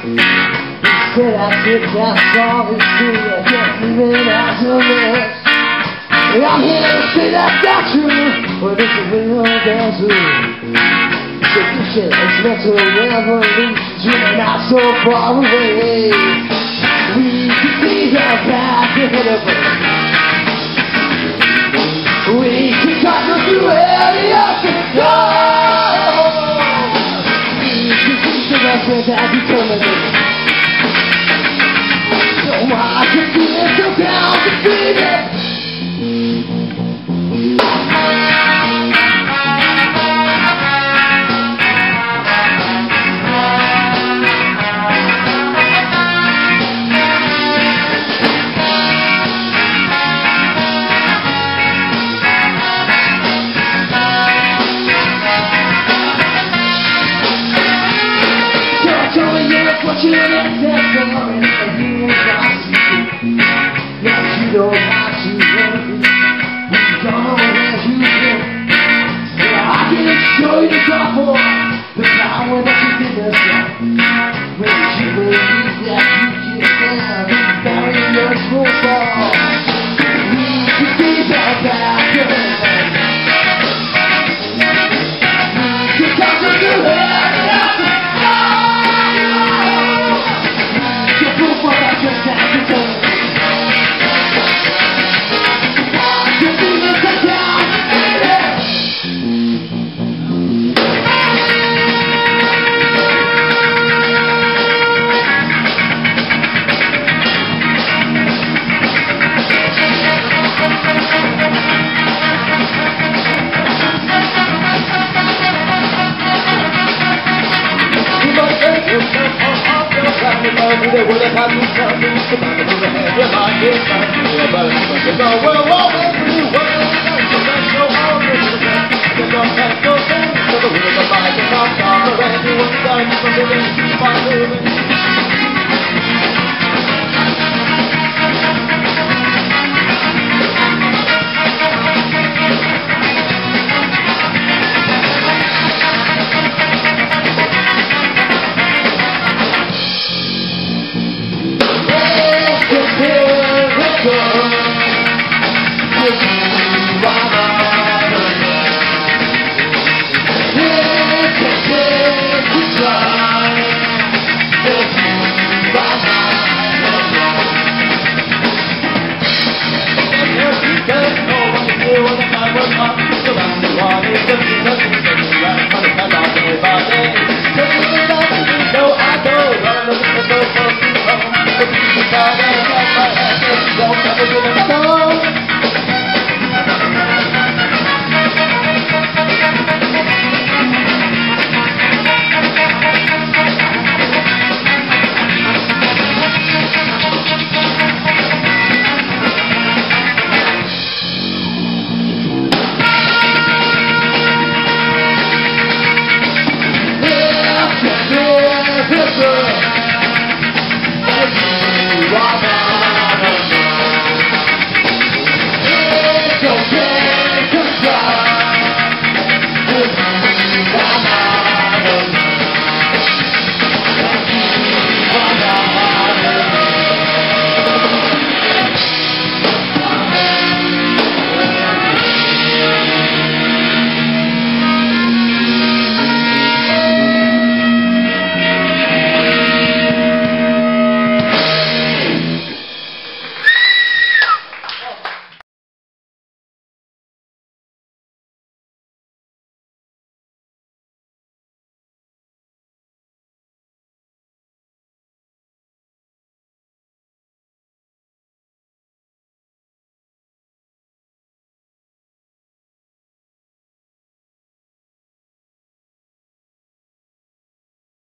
said I could that song is true. I can't leave it out of this. I'm here to say that's not true, but it's a real dancer. Tradition is mental revolution, not so far away. We can see the path ahead of us. We can conquer through any obstacle. Determines So I can feel so down to me you're fortunate that you're in a university. Yes, you don't have to worry. You don't know where you've been. Well, I can show you the gospel, the power that you can yourself. When you believe that you can stand and bury your soul love you, they would have had me something. Somebody would have had your heart in time. Everybody would have gone, well, walk with me, walk with me, so that's no argument. They don't have no sense, the will of the mind is not far away. You want to die, you're going to. Don't ever give it up.